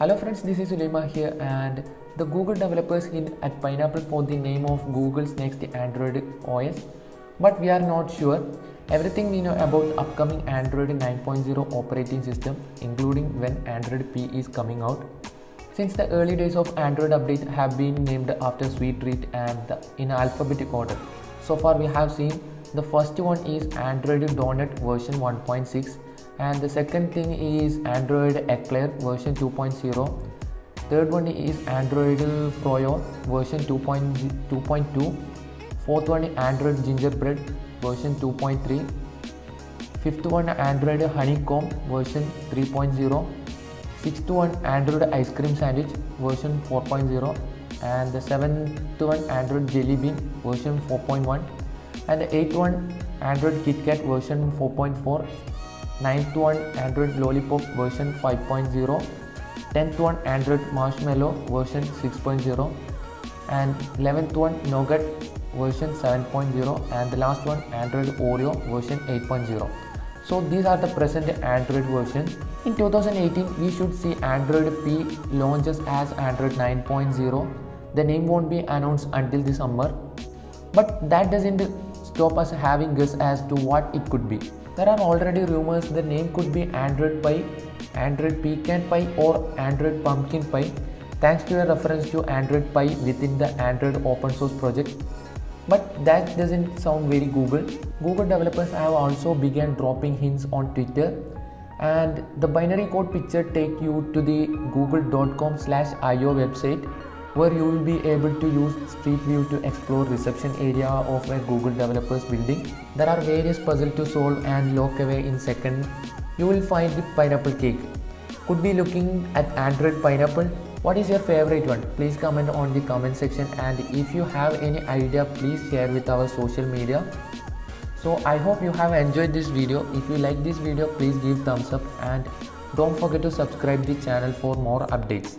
Hello friends, this is Sulaiman here and the Google developers hint at Pineapple for the name of Google's next Android OS but we are not sure. Everything we know about upcoming Android 9.0 operating system including when Android P is coming out. Since the early days of Android update have been named after sweet treat and in alphabetic order. So far we have seen the first one is Android Donut version 1.6 and the second thing is Android Eclair version 2.0 third one is Android Froyo version 2.2 fourth one Android Gingerbread version 2.3 fifth one Android Honeycomb version 3.0 sixth one Android Ice Cream Sandwich version 4.0 and the seventh one Android Jelly Bean version 4.1 and the eighth one Android KitKat version 4.4 ninth one Android Lollipop version 5.0 10th one Android Marshmallow version 6.0 and 11th one Nougat version 7.0 and the last one Android Oreo version 8.0 so these are the present Android versions in 2018 we should see Android P launches as Android 9.0 the name won't be announced until the summer. But that doesn't stop us having guess as to what it could be there are already rumors the name could be Android Pie, Android Pecan Pie or Android Pumpkin Pie thanks to a reference to Android Pie within the Android open source project. But that doesn't sound very Google. Google developers have also begun dropping hints on Twitter and the binary code picture take you to the google.com slash io website where you will be able to use Street View to explore reception area of a Google developers building. There are various puzzles to solve and lock away in second. You will find the pineapple cake. Could be looking at Android pineapple. What is your favorite one? Please comment on the comment section and if you have any idea please share with our social media. So I hope you have enjoyed this video. If you like this video please give thumbs up and don't forget to subscribe the channel for more updates.